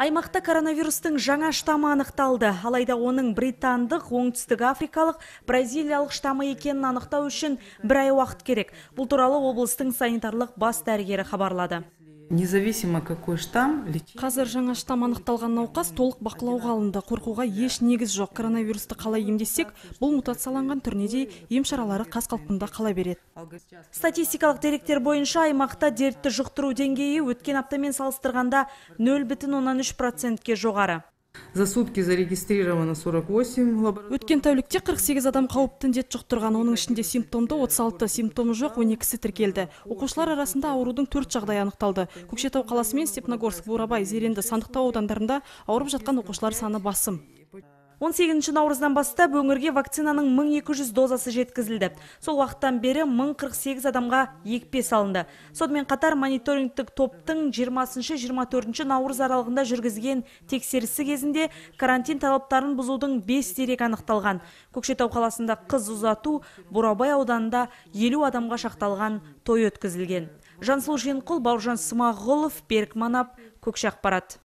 аймақта коронавирустың жаңа штамы анықталды. Алайда оның британдық оңтүстік африкалық бразилиялық штамы екенін анықтау үшін бір ай уақыт керек. Бұл туралы облыстың санитарлық бас дәрігері хабарлады. Независимо какой штамм, қазір жаңа штамм анықталған науқас толық бақылауға алынды. Қорқуға еш негіз жоқ. Коронавирусты қалай емдесек бұл мутацияланған түріне де ем шаралары қаз қалпында қала береді. Статистикалық деректер бойынша аймақта дертті жұқтыру деңгейі өткен аптамен салыстырғанда 0,3 процентке жоғары. За сутки зарегистрировано 48 лабораторий. өткен тәулікте 48 адам қауіпті індет жұқтырған. Оның ішінде симптомды 36 симптомы жоқ 12-сі тіркелді. Оқушылар арасында аурудың төрт жағдайы анықталды. Көкшетау қаласы мен степногорск бурабай зеренді сандықтау аудандарында ауырып жатқан оқушылар саны басым. 18 наурыздан бастап өңірге вакцинаның 1200 дозасы жеткізілді. Сол уақыттан бері 1048 адамға екпе салынды. Сонымен қатар мониторингтік топтың 20-24 наурыз аралығында жүргізген тексерісі кезінде карантин талаптарын бұзудың 5 дерек анықталған. Көкшетау қаласында қыз ұзату бурабай ауданында 50 адамға шақталған той өткізілген. Жансұлу жиенқұл бауыржан смағұлов берік манап көкше ақпарат